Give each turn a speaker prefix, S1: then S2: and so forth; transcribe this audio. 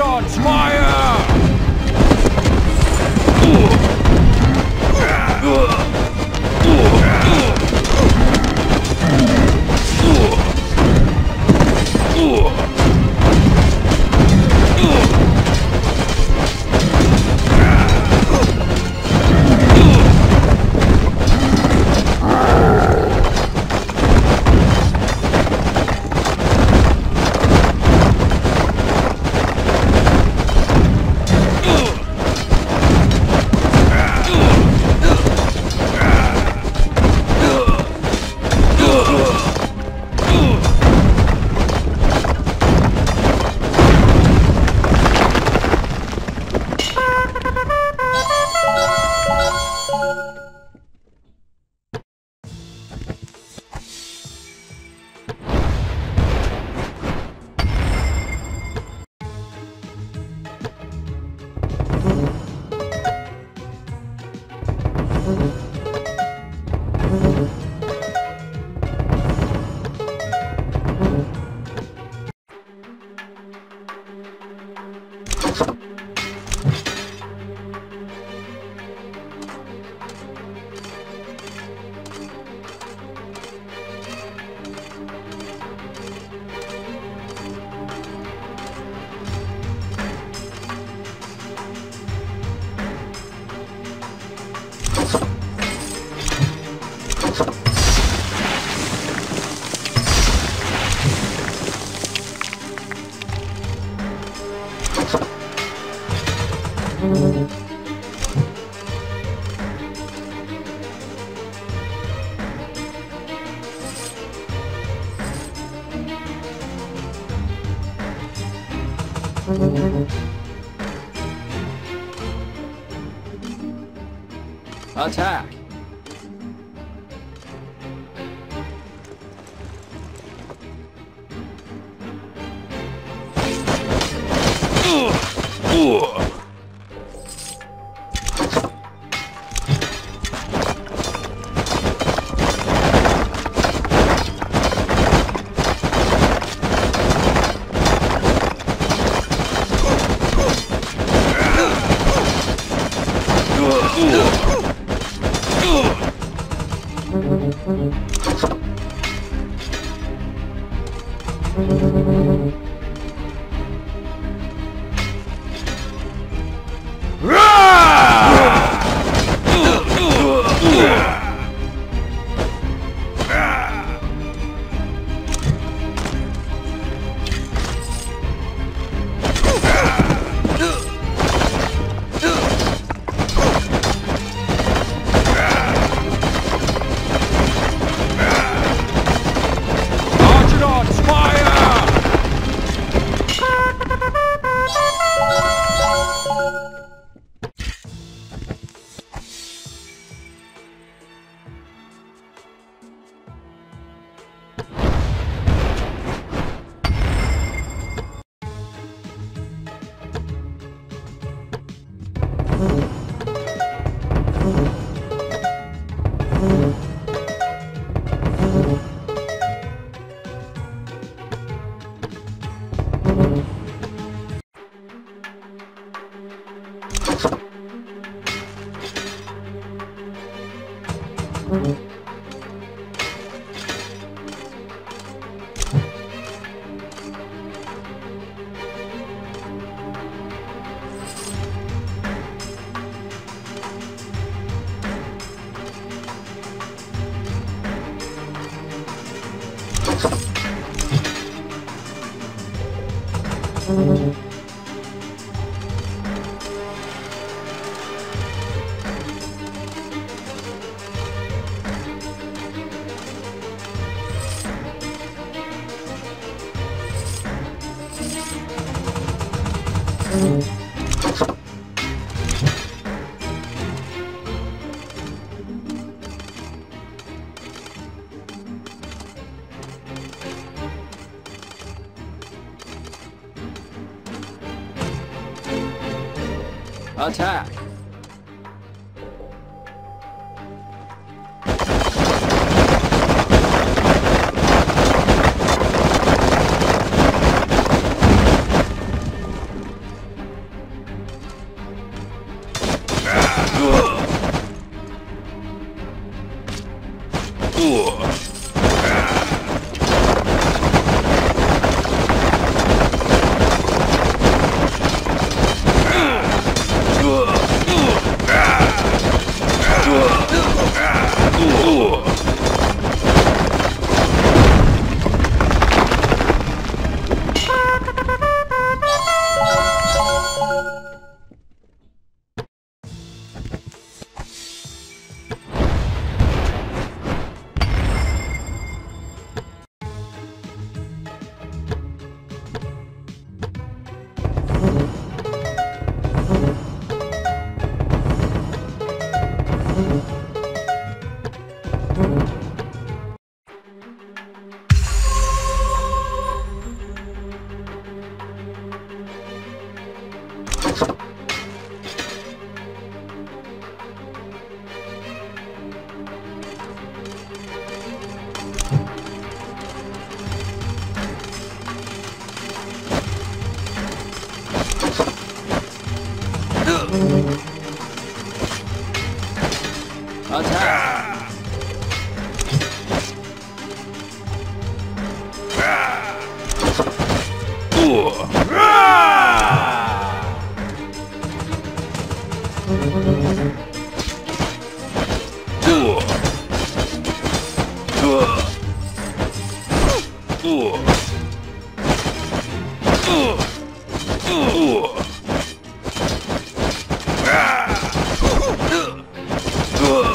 S1: Archons, fire! 阿菜。Attack! Ugh!